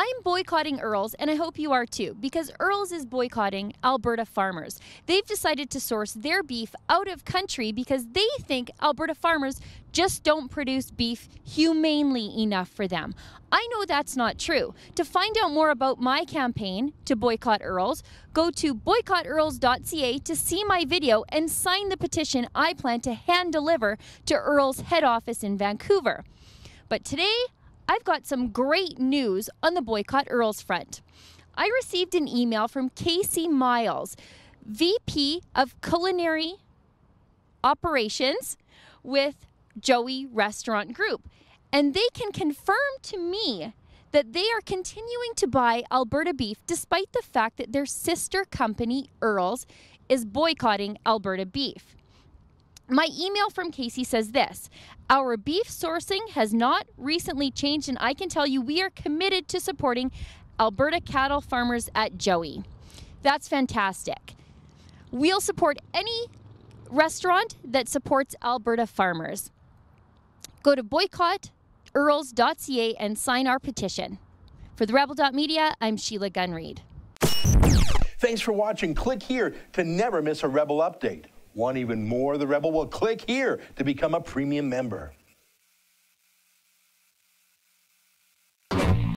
I'm boycotting Earls, and I hope you are too, because Earls is boycotting Alberta farmers. They've decided to source their beef out of country because they think Alberta farmers just don't produce beef humanely enough for them. I know that's not true. To find out more about my campaign to boycott Earls, go to boycottearls.ca to see my video and sign the petition I plan to hand deliver to Earls head office in Vancouver. But today, I've got some great news on the Boycott Earls front. I received an email from Casey Miles, VP of Culinary Operations with Joey Restaurant Group. And they can confirm to me that they are continuing to buy Alberta beef despite the fact that their sister company, Earls, is boycotting Alberta beef. My email from Casey says this Our beef sourcing has not recently changed, and I can tell you we are committed to supporting Alberta cattle farmers at Joey. That's fantastic. We'll support any restaurant that supports Alberta farmers. Go to boycottearls.ca and sign our petition. For the Rebel.media, I'm Sheila Gunn-Reid. Thanks for watching. Click here to never miss a Rebel update. Want even more of the Rebel? Well, click here to become a premium member.